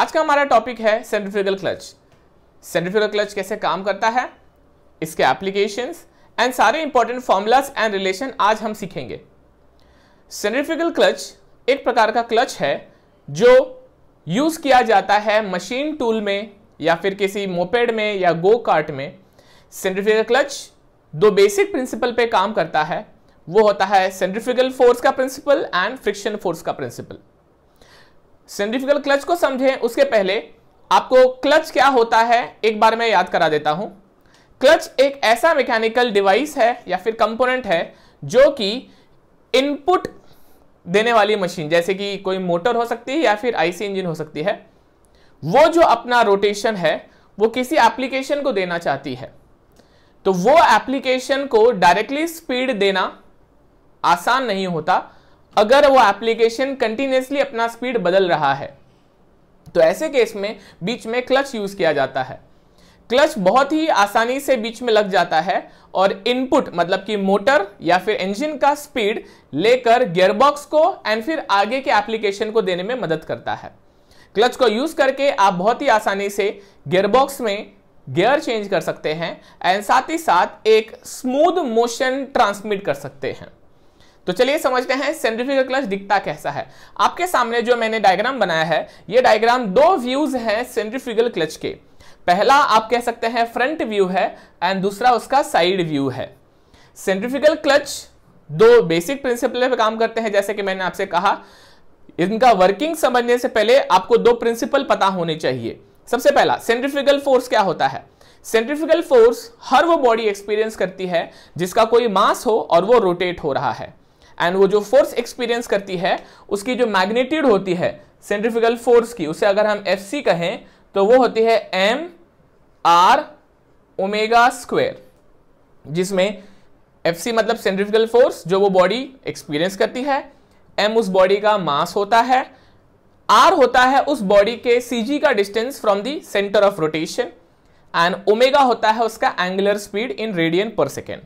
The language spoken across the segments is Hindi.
आज का हमारा टॉपिक है सेंट्रीफ्यूगल क्लच सेंट्रीफ्यूगल क्लच कैसे काम करता है? इसके एप्लीकेशंस एंड सारे इंपॉर्टेंट फॉर्मूलाज एंड रिलेशन आज हम सीखेंगे. सेंट्रीफ्यूगल क्लच एक प्रकार का क्लच है जो यूज़ किया जाता है मशीन टूल में या फिर किसी मोपेड में या गो कार्ट में. सेंट्रीफ्यूगल क्लच दो बेसिक प्रिंसिपल पे काम करता है. वो होता है सेंट्रीफ्यूगल फोर्स का प्रिंसिपल एंड फ्रिक्शन फोर्स का प्रिंसिपल सेंट्रीफ्यूगल क्लच को समझें, उसके पहले आपको क्लच क्या होता है, एक बार मैं याद करा देता हूँ। क्लच एक ऐसा मैकेनिकल डिवाइस है या फिर कंपोनेंट है जो कि इनपुट देने वाली मशीन जैसे कि कोई मोटर हो सकती है या फिर आईसी इंजन हो सकती है। वो जो अपना रोटेशन है, वो किसी एप्लीकेशन को देना चाहती है। तो वो एप्लीकेशन को डायरेक्टली स्पीड देना आसान नहीं होता। अगर वो एप्लीकेशन कंटिन्यूसली अपना स्पीड बदल रहा है तो ऐसे केस में बीच में क्लच यूज़ किया जाता है। क्लच बहुत ही आसानी से बीच में लग जाता है और इनपुट मतलब कि मोटर या फिर इंजन का स्पीड लेकर गियरबॉक्स को एंड फिर आगे के एप्लीकेशन को देने में मदद करता है। क्लच को यूज़ करके आप बहुत ही आसानी से गियरबॉक्स में गियर चेंज कर सकते हैं एंड साथ ही साथ एक स्मूथ मोशन ट्रांसमिट कर सकते हैं। तो चलिए समझते हैं सेंट्रीफ्यूगल क्लच दिखता कैसा है। आपके सामने जो मैंने डायग्राम बनाया है, ये डायग्राम दो व्यूज़ हैं सेंट्रीफ्यूगल क्लच के। पहला आप कह सकते हैं फ्रंट व्यू है एंड दूसरा उसका साइड व्यू है। सेंट्रीफ्यूगल क्लच दो बेसिक प्रिंसिपल पे काम करते हैं, जैसे कि मैंने आपसे कहा, इनका वर्किंग समझने से पहले आपको दो प्रिंसिपल पता होने चाहिए। सबसे पहला सेंट्रीफ्यूगल फोर्स क्या होता है? सेंट्रीफ्यूगल फोर्स हर वो बॉडी एक्सपीरियंस करती है जिसका कोई मास हो और वो रोटेट हो रहा है। एंड वो जो फोर्स एक्सपीरियंस करती है, उसकी जो मैग्नेट्यूड होती है सेंट्रीफ्यूगल फोर्स की, उसे अगर हम एफ़ सी कहें तो वो होती है एम आर ओमेगा स्क्वेयर जिसमें एफ़ सी मतलब सेंट्रीफ्यूगल फोर्स जो वो बॉडी एक्सपीरियंस करती है एम उस बॉडी का मास होता है आर होता है उस बॉडी के सी जी का distance from the centre of rotation and omega होता है उसका angular speed in radian per second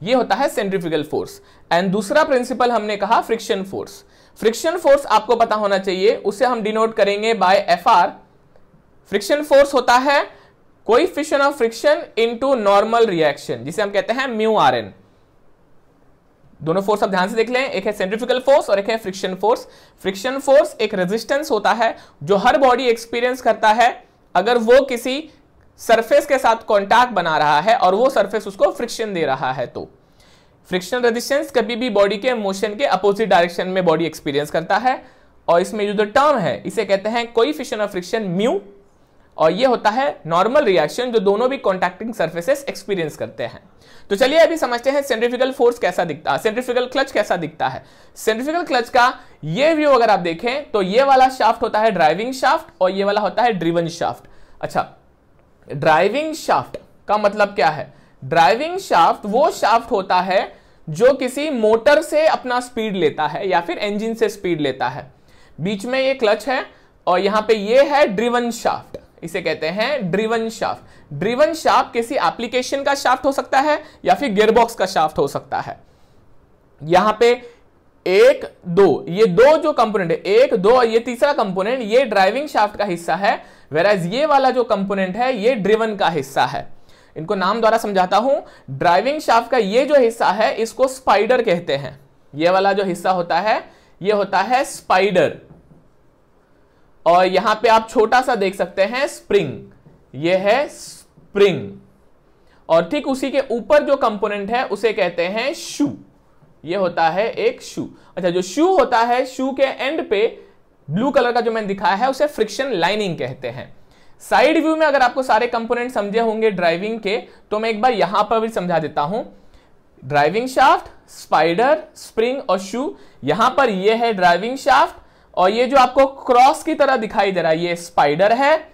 ये होता है सेंट्रीफ्यूगल फोर्स एंड दूसरा प्रिंसिपल हमने कहा फ्रिक्शन फोर्स फ्रिक्शन फोर्स आपको पता होना चाहिए, उसे हम डिनोट करेंगे by F R friction force होता है कोई fission of friction into normal reaction जिसे हम कहते हैं म्यू आर एन दोनों फोर्स आप ध्यान से देख लें, एक है सेंट्रीफ्यूगल फोर्स और एक है फ्रिक्शन फोर्स फ्रिक्शन फोर्स एक रेजिस्टेंस होता है जो हर बॉडी एक्सपीरियंस करता है. अगर वो किसी सरफेस के साथ कॉन्टैक्ट बना रहा है और वो सरफेस उसको फ्रिक्शन दे रहा है तो। फ्रिक्शन रेजिस्टेंस कभी भी बॉडी के मोशन के अपोजिट डायरेक्शन में बॉडी एक्सपीरियंस करता है और इसमें जो टर्म है, इसे कहते हैं कोई फिशन ऑफ़ फ्रिक्शन म्यू और ये होता है नॉर्मल रिएक्शन जो दोनों भी कॉन्टैक्टिंग सर्फेसेस एक्सपीरियंस करते हैं। तो चलिए अभी समझते हैं सेंट्रिफिकल फोर्स कैसा दिखता है सेंट्रिफिकल क्लच कैसा दिखता है। सेंट्रिफिकल क्लच का ये व्यू अगर आप देखें तो ये वाला शाफ्ट होता है ड्राइविंग शाफ्ट और ये वाला होता है ड्रिवन शाफ्ट अच्छा ड्राइविंग शाफ्ट का मतलब क्या है? ड्राइविंग शाफ्ट वो शाफ्ट होता है जो किसी मोटर से अपना स्पीड लेता है या फिर इंजन से स्पीड लेता है। बीच में ये क्लच है और यहाँ पे ये है ड्रिवन शाफ्ट इसे कहते हैं ड्रिवन शाफ्ट ड्रिवन शाफ्ट किसी एप्लीकेशन का शाफ्ट हो सकता है या फिर गियरबॉक्स का शाफ्ट हो सकता है। यहाँ पे एक, दो, ये दो जो कंपोनेंट है, एक, दो और ये तीसरा कंपोनेंट ये ड्राइविंग शाफ्ट का हिस्सा है। वेराज ये वाला जो कंपोनेंट है, ये ड्रिवन का हिस्सा है। इनको नाम द्वारा समझाता हूँ। ड्राइविंग शाफ्ट का ये जो हिस्सा है, इसको स्पाइडर कहते हैं। ये वाला जो हिस्सा होता है, ये होता है स्पाइडर और यहाँ पे आप छोटा सा देख सकते हैं स्प्रिंग ये है स्प्रिंग और ठीक उसी के ऊपर जो कंपोनेंट है, उसे कहते हैं शू ये होता है एक शू अच्छा जो शू होता है शू के एंड पे ब्लू कलर का जो मैंने दिखाया है, उसे फ्रिक्शन लाइनिंग कहते हैं। साइड व्यू में अगर आपको सारे कंपोनेंट समझे होंगे ड्राइविंग के तो मैं एक बार यहाँ पर भी समझा देता हूँ। ड्राइविंग शाफ्ट स्पाइडर स्प्रिंग और शू यहाँ पर यह है ड्राइविंग शाफ्ट और ये जो आपको क्रॉस की तरह दिखाई दे रहा है, ये स्पाइडर है,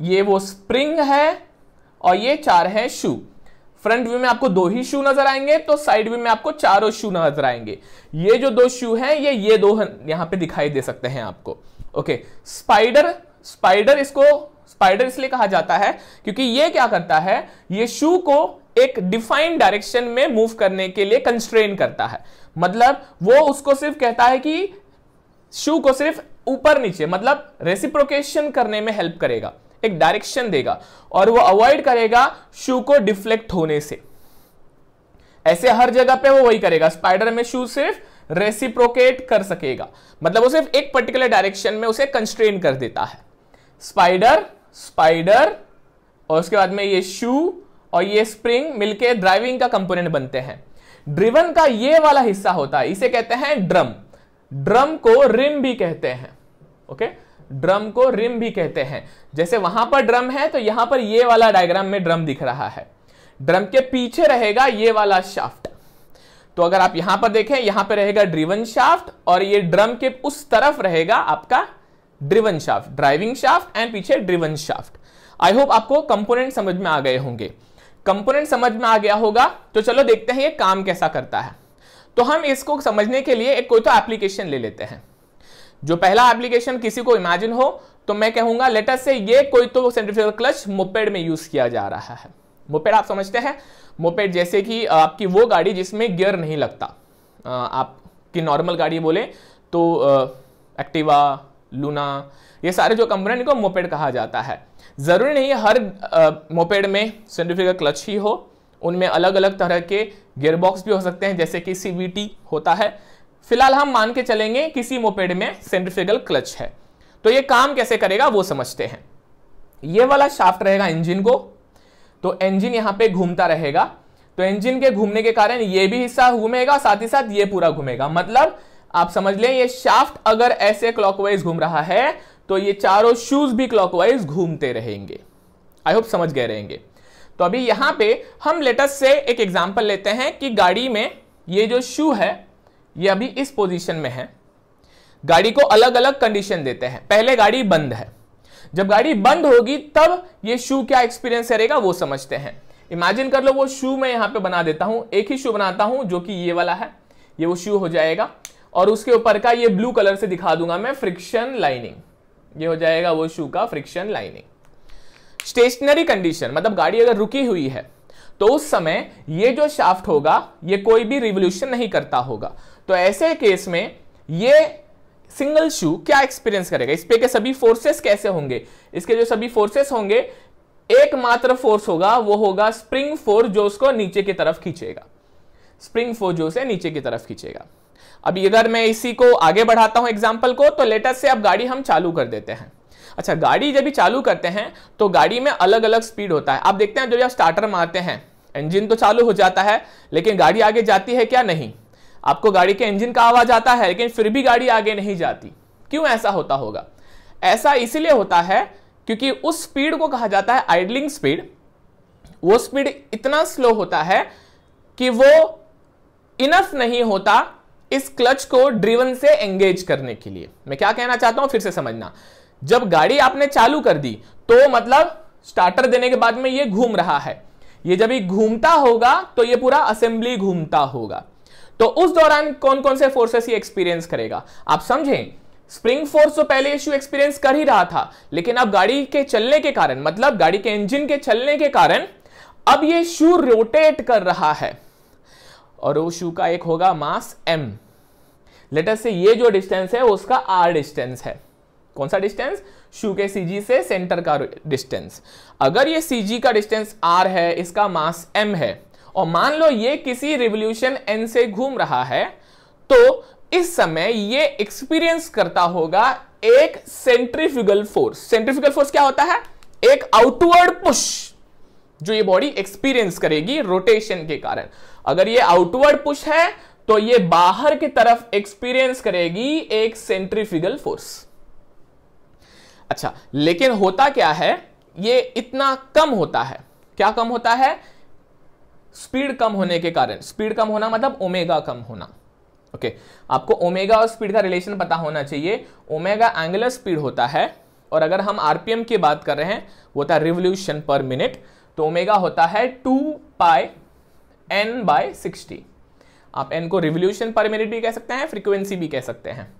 ये वो स्प्रिंग है, और ये चार है शू फ्रंट व्यू में आपको दो ही शू नज़र आएँगे तो साइड व्यू में आपको चारों शू नज़र आएँगे। ये जो दो शू हैं, ये ये दो यहाँ पे दिखाई दे सकते हैं आपको। ओके, स्पाइडर स्पाइडर इसको, स्पाइडर इसलिए कहा जाता है क्योंकि ये क्या करता है, ये शू को एक डिफाइंड डायरेक्शन में मूव करने के लिए कंस्ट्रेन करता है। मतलब वो उसको सिर्फ़ कहता है कि शू को सिर्फ़ ऊपर नीचे मतलब रेसिप्रोकेशन करने में हेल्प करेगा। एक डायरेक्शन देगा और वो अवॉइड करेगा शू को डिफ्लेक्ट होने से। ऐसे हर जगह पे वो वही करेगा। स्पाइडर में शू सिर्फ़ रेसिप्रोकेट कर सकेगा। मतलब वो सिर्फ़ एक पर्टिकुलर डायरेक्शन में उसे कंस्ट्रेन कर देता है। स्पाइडर स्पाइडर और उसके बाद में ये शू और ये स्प्रिंग मिलके ड्राइविंग का कंपोनेंट बनते हैं। ड्रिवन का ये वाला हिस्सा होता है, इसे कहते हैं ड्रम ड्रम को रिम भी कहते हैं ओके ड्रम को रिम भी कहते हैं। जैसे वहाँ पर ड्रम है तो यहाँ पर ये वाला डायग्राम में ड्रम दिख रहा है। ड्रम के पीछे रहेगा ये वाला शाफ्ट। तो अगर आप यहाँ पर देखें, यहाँ पर रहेगा ड्रिवन शाफ्ट और ये ड्रम के उस तरफ़ रहेगा आपका driven shaft driving shaft and पीछे ड्रिवन शाफ्ट आई होप आपको कंपोनेंट समझ में आ गए होंगे। कंपोनेंट समझ में आ गया होगा तो चलो देखते हैं ये काम कैसा करता है। तो हम इसको समझने के लिए एक कोई तो एप्लीकेशन ले लेते हैं। जो पहला एप्लीकेशन किसी को इमेजिन हो तो मैं कहूँगा लेटर से ये कोई तो सेंट्रीफ्यूगल क्लच मोपेड में यूज़ किया जा रहा है। मोपेड आप समझते हैं? मोपेड जैसे कि आपकी वो गाड़ी जिसमें गियर नहीं लगता। आपकी नॉर्मल गाड़ी बोले तो एक्टिवा लूना ये सारे जो कंपोनेंट इनको मोपेड कहा जाता है। ज़रूरी नहीं हर मोपेड में सेंट्रीफ्यूगल क्लच ही हो। उनमें अलग अलग तरह के गियरबॉक्स भी हो सकते हैं, जैसे कि सीवीटी होता है। फ़िलहाल हम मान के चलेंगे किसी मोपेड में सेंट्रीफ्यूगल क्लच है। तो ये काम कैसे करेगा वो समझते हैं। ये वाला शाफ्ट रहेगा इंजन को। तो इंजन यहाँ पे घूमता रहेगा। तो इंजन के घूमने के कारण ये भी हिस्सा घूमेगा, साथ ही साथ ये पूरा घूमेगा। मतलब आप समझ लें, ये शाफ्ट अगर ऐसे क्लॉकवाइज घूम रहा है तो ये चारों शूज़ भी क्लॉकवाइज घूमते रहेंगे। आई होप समझ गए रहेंगे। तो अभी यहाँ पे हम लेटेस्ट से एक एग्जांपल लेते हैं कि गाड़ी में ये जो शू है ये अभी इस पोजीशन में है। गाड़ी को अलग अलग कंडीशन देते हैं। पहले गाड़ी बंद है। जब गाड़ी बंद होगी, तब ये शू क्या एक्सपीरियंस करेगा, वो समझते हैं। इमेजिन कर लो, वो शू मैं यहाँ पे बना देता हूँ। एक ही शू बनाता हूँ, जो कि ये वाला है। ये वो शू हो जाएगा। और उसके ऊपर का ये ब्लू कलर से दिखा दूँगा मैं फ्रिक्शन लाइनिंग ये हो जाएगा वो शू का फ्रिक्शन लाइनिंग स्टेशनरी कंडीशन मतलब गाड़ी अगर रुकी हुई है तो उस समय ये जो शाफ्ट होगा, ये कोई भी रिवोल्यूशन नहीं करता होगा। तो ऐसे केस में ये सिंगल शू क्या एक्सपीरियंस करेगा? इस पे के सभी फोर्सेस कैसे होंगे? इसके जो सभी फोर्सेस होंगे, एकमात्र फोर्स होगा, वो होगा स्प्रिंग फोर्स जो उसको नीचे की तरफ़ खींचेगा। स्प्रिंग फोर्स जो उसे नीचे की तरफ़ खींचेगा। अभी अगर मैं इसी को आगे बढ़ाता हूँ एग्ज़ाम्पल को तो लेटर से अब गाड़ी हम चालू कर देते हैं। अच्छा गाड़ी जब भी चालू करते हैं तो गाड़ी में अलग अलग स्पीड होता है। आप देखते हैं जब आप स्टार्टर मारते हैं इंजन तो चालू हो जाता है, लेकिन गाड़ी आगे जाती है क्या? नहीं। आपको गाड़ी के इंजन का आवाज़ आता है, लेकिन फिर भी गाड़ी आगे नहीं जाती। क्यों ऐसा होता होगा? ऐसा इसलिए होता है क्योंकि उस स्पीड को कहा जाता है आइडलिंग स्पीड वो स्पीड इतना स्लो होता है कि वो इनफ नहीं होता इस क्लच को ड्रिवन से एंगेज करने के लिए। मैं क्या कहना चाहता हूँ? फिर से समझना। जब गाड़ी आपने चालू कर दी तो मतलब स्टार्टर देने के बाद में ये घूम रहा है। ये जब घूमता होगा तो ये पूरा असेंबली घूमता होगा। तो उस दौरान कौन कौन से फोर्सेस ये एक्सपीरियंस करेगा? आप समझें स्प्रिंग फोर्स तो पहले इश्यू एक्सपीरियंस कर ही रहा था, लेकिन अब गाड़ी के चलने के कारण मतलब गाड़ी के इंजन के चलने के कारण, अब ये शू रोटेट कर रहा है। और वो शू का एक होगा मास एम लेटर से ये जो डिस्टेंस है उसका आर डिस्टेंस है। कौन सा डिस्टेंस शू के सीजी से सेंटर का डिस्टेंस अगर ये सीजी का डिस्टेंस आर है, इसका मास एम है, और मान लो ये किसी रिवोल्यूशन एन से घूम रहा है तो इस समय ये एक्सपीरियंस करता होगा एक सेंट्रीफ्यूगल फोर्स सेंट्रीफ्यूगल फोर्स क्या होता है? एक आउटवर्ड पुश जो ये बॉडी एक्सपीरियंस करेगी रोटेशन के कारण. अगर ये आउटवर्ड पुश है तो ये बाहर की तरफ़ एक्सपीरियंस करेगी एक सेंट्रीफ्यूगल फोर्स अच्छा लेकिन होता क्या है? ये इतना कम होता है। क्या कम होता है? स्पीड कम होने के कारण। स्पीड कम होना मतलब ओमेगा कम होना। Okay okay. आपको ओमेगा और स्पीड का रिलेशन पता होना चाहिए। ओमेगा एंगुलर स्पीड होता है, और अगर हम आरपीएम की बात कर रहे हैं, वो होता है रिवोल्यूशन पर मिनट तो ओमेगा होता है two pi N by sixty. आप एन को रिवोल्यूशन पर मिनट भी कह सकते हैं, फ्रीक्वेंसी भी कह सकते हैं।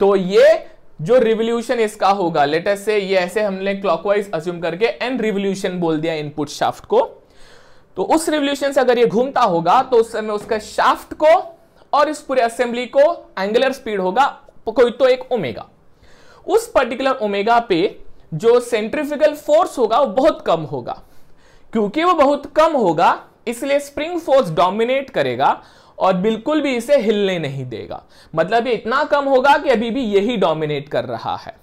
तो ये जो रिवोल्यूशन इसका होगा लेटेस्ट से ये ऐसे हमने क्लॉकवाइज अज्यूम करके एन रिवोल्यूशन बोल दिया इनपुट शाफ्ट को। तो उस रिवोल्यूशन से अगर ये घूमता होगा तो उस समय उसका शाफ्ट को और इस पूरे असेंबली को एंगुलर स्पीड होगा, कोई तो एक ओमेगा उस पर्टिकुलर ओमेगा पे जो सेंट्रिफिकल फोर्स होगा, वो बहुत कम होगा। क्योंकि वो बहुत कम होगा, इसलिए स्प्रिंग फोर्स डोमिनेट करेगा और बिल्कुल भी इसे हिलने नहीं देगा। मतलब ये इतना कम होगा कि अभी भी यही डोमिनेट कर रहा है।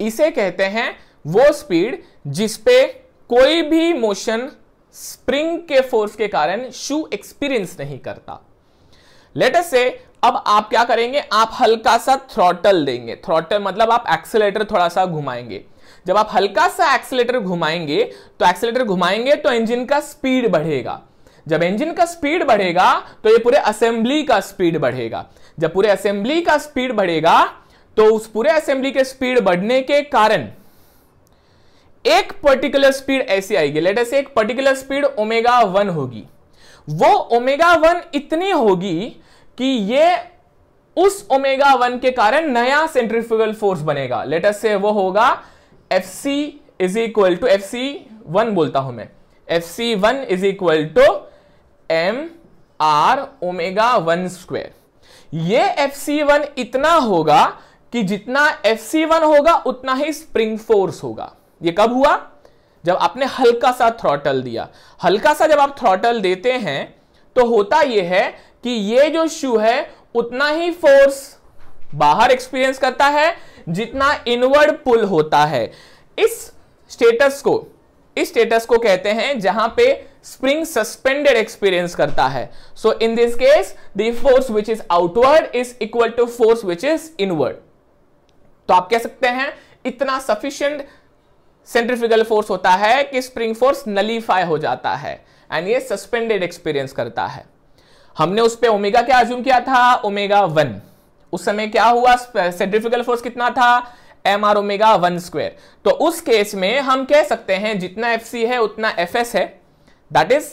इसे कहते हैं वो स्पीड जिसपे कोई भी मोशन स्प्रिंग के फोर्स के कारण शू एक्सपीरियंस नहीं करता। लेट अस से अब आप क्या करेंगे? आप हल्का सा थ्रॉटल देंगे। थ्रॉटल मतलब आप एक्सेलेटर थोड़ा सा घुमाएँगे। जब आप हल्का सा एक्सेलेटर घुमाएँगे तो एक्सेलेटर घुमाएँगे तो इंजन का स्पीड बढ़ेगा। जब इंजन का स्पीड बढ़ेगा तो ये पूरे असेंबली का स्पीड बढ़ेगा। जब पूरे असेंबली का स्पीड बढ़ेगा तो उस पूरे असेंबली के स्पीड बढ़ने के कारण एक पर्टिकुलर स्पीड ऐसी आएगी। लेटर से एक पर्टिकुलर स्पीड ओमेगा वन होगी। वो ओमेगा वन इतनी होगी कि ये उस ओमेगा वन के कारण नया सेंट्रीफ्यूगल फोर्स बनेगा। लेटर से वो होगा F C is equal to F C one बोलता हूँ मैं। F C one is equal to M R omega one square ये एफ़ सी वन इतना होगा कि जितना एफ़ सी वन होगा, उतना ही स्प्रिंग फोर्स होगा। ये कब हुआ? जब आपने हल्का सा थ्रॉटल दिया। हल्का सा जब आप थ्रॉटल देते हैं तो होता यह है कि ये जो शू है, उतना ही फोर्स बाहर एक्सपीरियंस करता है, जितना इनवर्ड पुल होता है। इस स्टेटस को, इस स्टेटस को कहते हैं जहाँ पे स्प्रिंग सस्पेंडेड एक्सपीरियंस करता है so in this case the force which is outward is equal to force which is inward तो आप कह सकते हैं, इतना सफिशियंट सेंट्रिफिकल फोर्स होता है कि स्प्रिंग फोर्स नलीफाई हो जाता है एंड ये सस्पेंडेड एक्सपीरियंस करता है हमने उस पर ओमेगा क्या अज्यूम किया था? ओमेगा वन उस समय क्या हुआ? सेंट्रिफिकल फोर्स कितना था? M R omega one square तो उस केस में हम कह सकते हैं, जितना एफ़ सी है, उतना एफ़ एस है। That is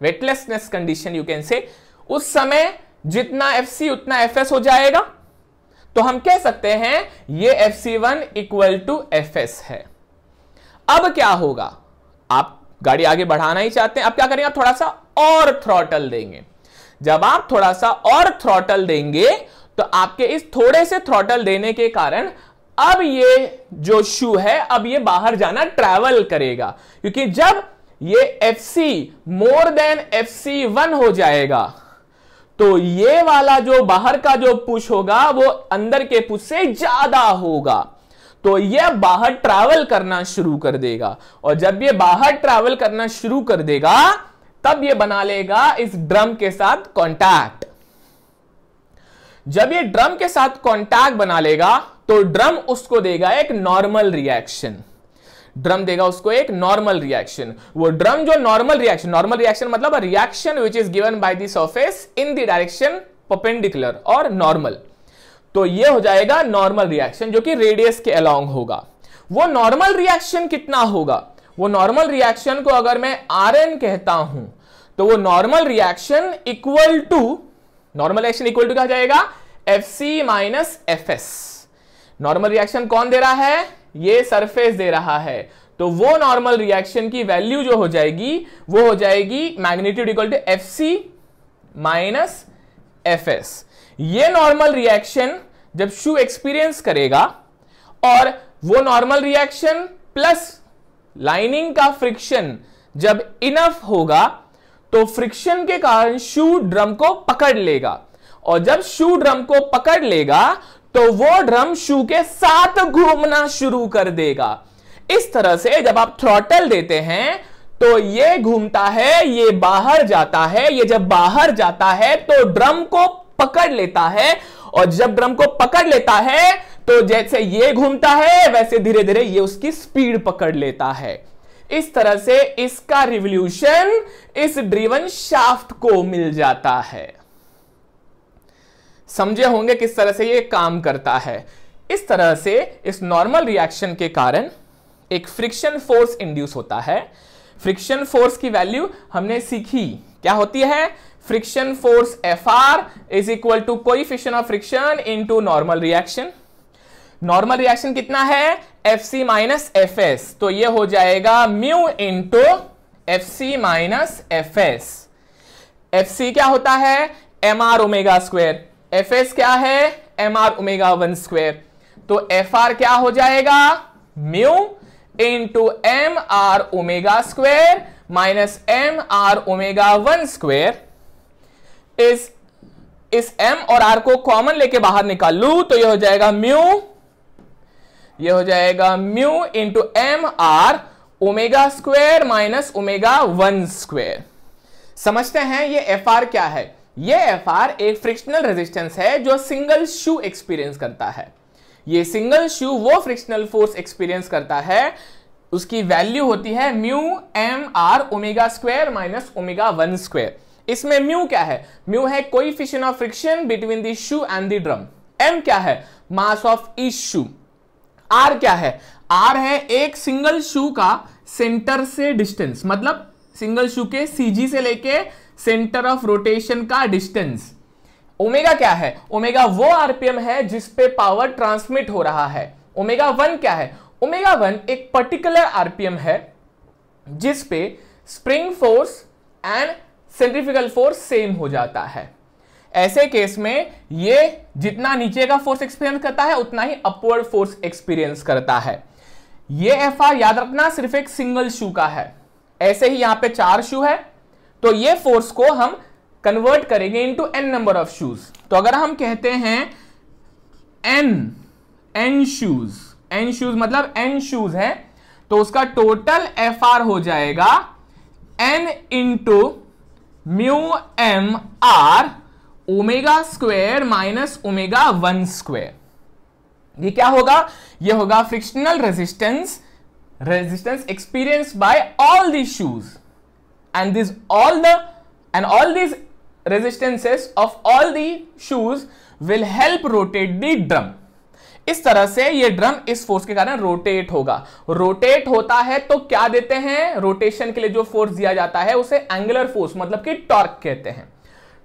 weightlessness condition you can say उस समय जितना एफ़ सी उतना एफ़ एस हो जाएगा। तो हम कह सकते हैं, ये F C one equal to F S है। अब क्या होगा? आप गाड़ी आगे बढ़ाना ही चाहते हैं। अब क्या करेंगे? आप थोड़ा सा और थ्रॉटल देंगे। जब आप थोड़ा सा और थ्रॉटल देंगे तो आपके इस थोड़े से थ्रॉटल देने के कारण अब ये जो शू है, अब ये बाहर जाना ट्रैवल करेगा। क्योंकि जब ये F C more than F C one हो जाएगा। तो ये वाला जो बाहर का जो पुश होगा, वो अंदर के पुश से ज़्यादा होगा। तो यह बाहर ट्रैवल करना शुरू कर देगा। और जब ये बाहर ट्रैवल करना शुरू कर देगा, तब ये बना लेगा इस ड्रम के साथ कांटेक्ट जब ये ड्रम के साथ कांटेक्ट बना लेगा तो ड्रम उसको देगा एक नॉर्मल रिएक्शन ड्रम देगा उसको एक नॉर्मल रिएक्शन वो ड्रम जो नॉर्मल रिएक्शन नॉर्मल रिएक्शन मतलब reaction which is given by the surface in the direction perpendicular और नॉर्मल तो ये हो जाएगा नॉर्मल रिएक्शन जो कि रेडियस के अलोंग होगा. वो नॉर्मल रिएक्शन कितना होगा? वो नॉर्मल रिएक्शन को अगर मैं आर कहता हूँ तो वो normal reaction equal to normal reaction equal to क्या जाएगा? F C minus F S normal reaction कौन दे रहा है? ये सरफेस दे रहा है। तो वो नॉर्मल रिएक्शन की वैल्यू जो हो जाएगी, वो हो जाएगी magnitude equal to F C minus F S ये नॉर्मल रिएक्शन जब शू एक्सपीरियंस करेगा और वो नॉर्मल रिएक्शन प्लस लाइनिंग का फ्रिक्शन जब इनफ होगा तो फ्रिक्शन के कारण शू ड्रम को पकड़ लेगा। और जब शू ड्रम को पकड़ लेगा तो वो ड्रम शू के साथ घूमना शुरू कर देगा। इस तरह से जब आप थ्रॉटल देते हैं तो ये घूमता है, ये बाहर जाता है, ये जब बाहर जाता है तो ड्रम को पकड़ लेता है। और जब ड्रम को पकड़ लेता है तो जैसे ये घूमता है, वैसे धीरे धीरे ये उसकी स्पीड पकड़ लेता है। इस तरह से इसका रिवोल्यूशन इस ड्रीवन शाफ्ट को मिल जाता है। समझे होंगे किस तरह से ये काम करता है। इस तरह से इस नॉर्मल रिएक्शन के कारण एक फ्रिक्शन फोर्स इंड्यूस होता है। फ्रिक्शन फोर्स की वैल्यू हमने सीखी। क्या होती है? Friction force F R is equal to कोई coefficient of friction into normal reaction normal reaction कितना है? F C minus F S तो ये हो जाएगा mu into F C minus F S F C क्या होता है? M R omega square F S क्या है? M R omega one square तो एफ़ आर क्या हो जाएगा? Mu into M R omega square minus M R omega one square इस इस एम और आर को कॉमन लेके बाहर निकाल लू तो यह हो जाएगा म्यू यह हो जाएगा mu into M R omega square minus omega one square समझते हैं ये एफ़ आर क्या है? ये एफ़ आर एक फ्रिक्शनल रेजिस्टेंस है जो सिंगल शू एक्सपीरियंस करता है। ये सिंगल शू वो फ्रिक्शनल फोर्स एक्सपीरियंस करता है। उसकी वैल्यू होती है mu M R omega square minus omega one square इसमें म्यू क्या है? म्यू है कोई of friction between the shoe and the drum M क्या है? Mass of each shoe R क्या है? आर है एक सिंगल शू का सेंटर से डिस्टेंस मतलब सिंगल शू के सीजी से लेके सेंटर ऑफ़ रोटेशन का डिस्टेंस ओमेगा क्या है? ओमेगा वो आरपीएम है जिस पे पावर ट्रांसमिट हो रहा है. ओमेगा वन क्या है? ओमेगा वन एक पर्टिकुलर आरपीएम है जिस पे spring force and centrifugal force same हो जाता है. ऐसे केस में ये जितना नीचे का फोर्स एक्सपीरियंस करता है, उतना ही अपवर्ड फोर्स एक्सपीरियंस करता है. ये एफ़ याद रखना, सिर्फ़ एक सिंगल शू का है. ऐसे ही यहाँ पे चार शू है. तो ये फोर्स को हम कन्वर्ट करेंगे into N number of shoes तो अगर हम कहते हैं N N shoes N shoes मतलब एन शूज़ है तो उसका टोटल एफ़ आर हो जाएगा N into mu M R omega square minus omega one square ये क्या होगा? ये होगा frictional resistance resistance experience by all the shoes and this all the end all these resistances of all the shoes will help rotate the drum. इस तरह से ये ड्रम इस फोर्स के कारण रोटेट होगा। रोटेट होता है तो क्या देते हैं? रोटेशन के लिए जो फोर्स दिया जाता है, उसे एंगुलर फोर्स मतलब कि टॉर्क कहते हैं।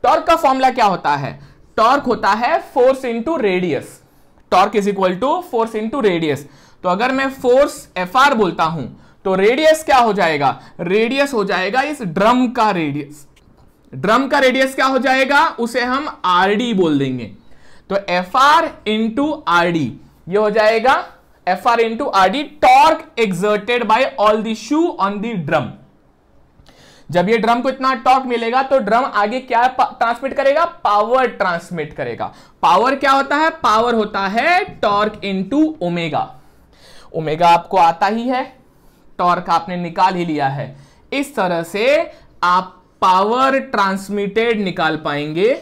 टॉर्क का फॉर्मूला क्या होता है? टॉर्क होता है force into radius torque is equal to force into radius तो अगर मैं फोर्स एफ़ बोलता हूँ तो रेडियस क्या हो जाएगा? रेडियस हो जाएगा इस ड्रम का रेडियस ड्रम का रेडियस क्या हो जाएगा? उसे हम आर डी बोल देंगे. तो F R into R D ये हो जाएगा F R into R D torque exerted by all the shoe on the drum जब ये ड्रम को इतना टॉर्क मिलेगा तो ड्रम आगे क्या ट्रांसमिट करेगा? पावर ट्रांसमिट करेगा. पावर क्या होता है? पावर होता है टॉर्क इंटू ओमेगा ओमेगा आपको आता ही है. टॉर्क आपने निकाल ही लिया है। इस तरह से आप पावर ट्रांसमिटेड निकाल पाएँगे।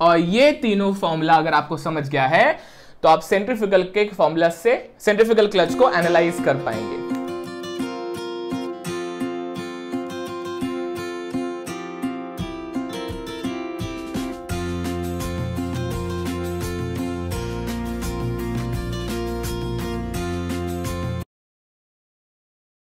और ये तीनों फॉर्मूला अगर आपको समझ गया है तो आप सेंट्रिफिकल के फॉर्मूला से सेंट्रिफिकल क्लच को एनालाइज कर पाएँगे।